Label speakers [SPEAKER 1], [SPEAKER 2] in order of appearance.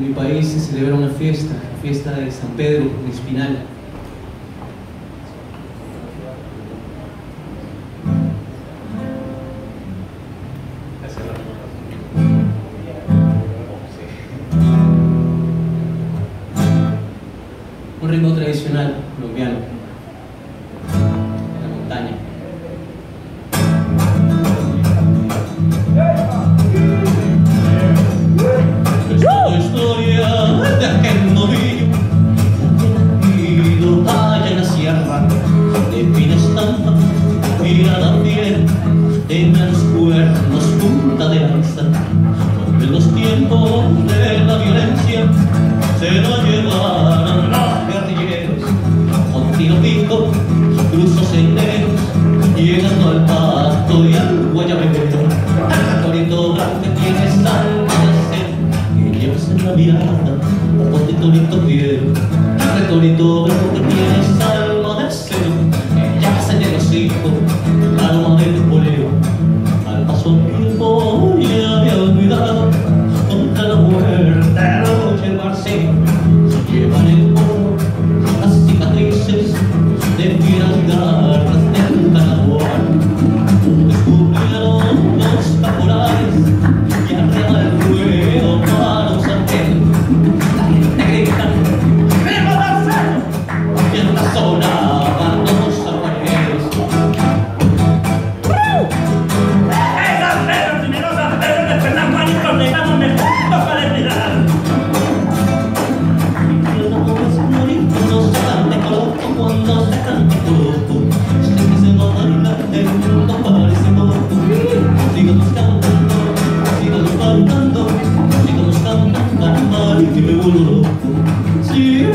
[SPEAKER 1] en mi país se celebra una fiesta, la fiesta de San Pedro en Espinal. Un ritmo tradicional colombiano, en la montaña.
[SPEAKER 2] Mirada fiel, tenía los cuernos punta de lanza, donde los tiempos de la violencia se lo llevaron los guerrilleros, con tiro pico, cruzó senderos, llegando al pasto y al guayabero, al torito que tiene sangre que llevas en la mirada, ponte torito fiel, al torito blanco lo llevarse, llevan el polvo, las cicatrices de fieras garras del carnaval. Descubrieron los caporales y arriba el ruedo para un sartén.